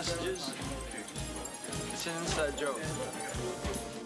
messages? It's an inside joke.